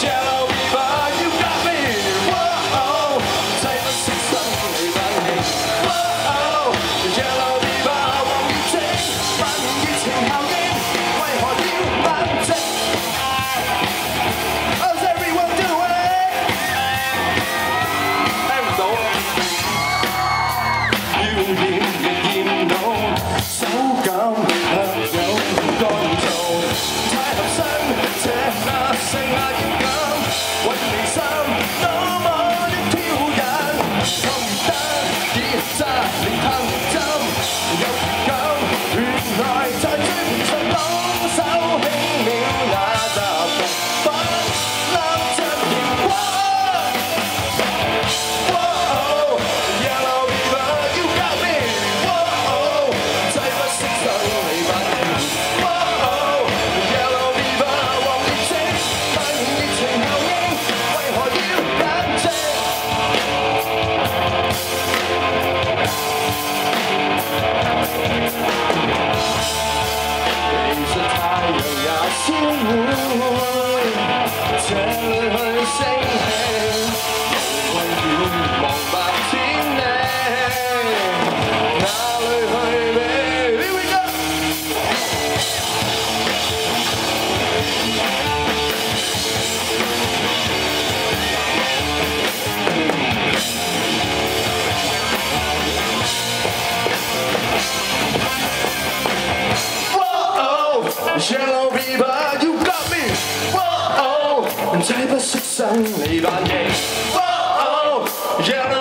Show. Yellow Scheibe sitzen, lieber nicht. Oh, oh, oh, yeah.